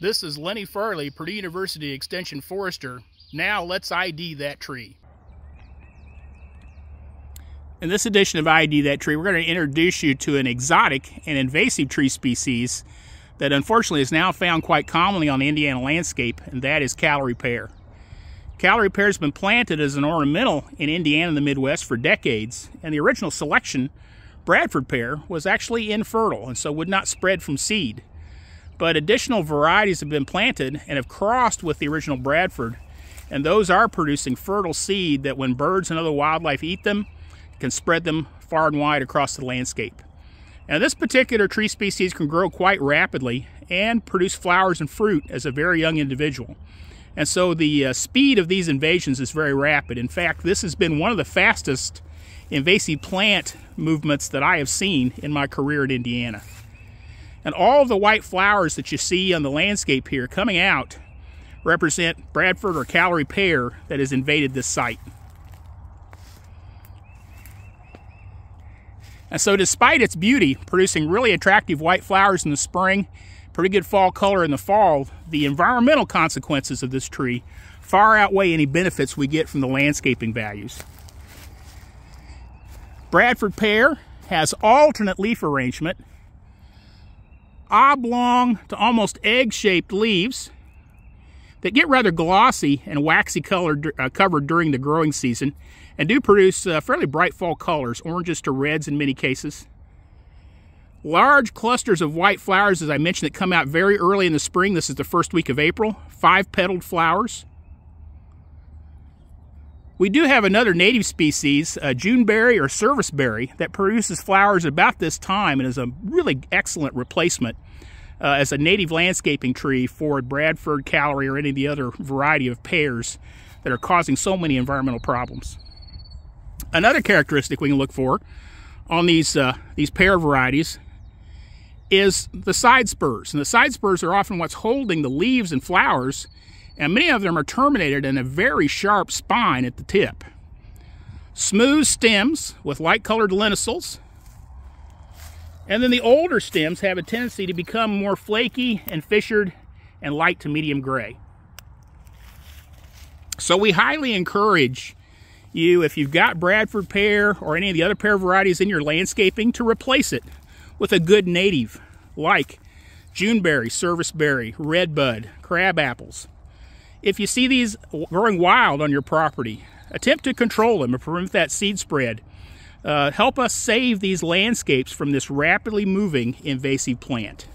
This is Lenny Farlee, Purdue University Extension Forester. Now let's ID that tree. In this edition of ID That Tree, we're going to introduce you to an exotic and invasive tree species that unfortunately is now found quite commonly on the Indiana landscape, and that is Callery pear. Callery pear has been planted as an ornamental in Indiana and the Midwest for decades, and the original selection, Bradford pear, was actually infertile and so would not spread from seed. But additional varieties have been planted and have crossed with the original Bradford, and those are producing fertile seed that when birds and other wildlife eat them, can spread them far and wide across the landscape. Now this particular tree species can grow quite rapidly and produce flowers and fruit as a very young individual. And so the uh, speed of these invasions is very rapid. In fact, this has been one of the fastest invasive plant movements that I have seen in my career at Indiana. And all the white flowers that you see on the landscape here coming out represent Bradford or Callery pear that has invaded this site. And so despite its beauty, producing really attractive white flowers in the spring, pretty good fall color in the fall, the environmental consequences of this tree far outweigh any benefits we get from the landscaping values. Bradford pear has alternate leaf arrangement oblong to almost egg-shaped leaves that get rather glossy and waxy colored, uh, covered during the growing season and do produce uh, fairly bright fall colors, oranges to reds in many cases. Large clusters of white flowers, as I mentioned, that come out very early in the spring. This is the first week of April. Five petaled flowers. We do have another native species, a Juneberry or serviceberry, that produces flowers about this time and is a really excellent replacement uh, as a native landscaping tree for Bradford, Callery, or any of the other variety of pears that are causing so many environmental problems. Another characteristic we can look for on these, uh, these pear varieties is the side spurs. And the side spurs are often what's holding the leaves and flowers and many of them are terminated in a very sharp spine at the tip. Smooth stems with light colored lenticels. And then the older stems have a tendency to become more flaky and fissured and light to medium gray. So we highly encourage you, if you've got Bradford pear or any of the other pear varieties in your landscaping, to replace it with a good native like Juneberry, Serviceberry, Redbud, Crab Apples, if you see these growing wild on your property, attempt to control them and prevent that seed spread. Uh, help us save these landscapes from this rapidly moving invasive plant.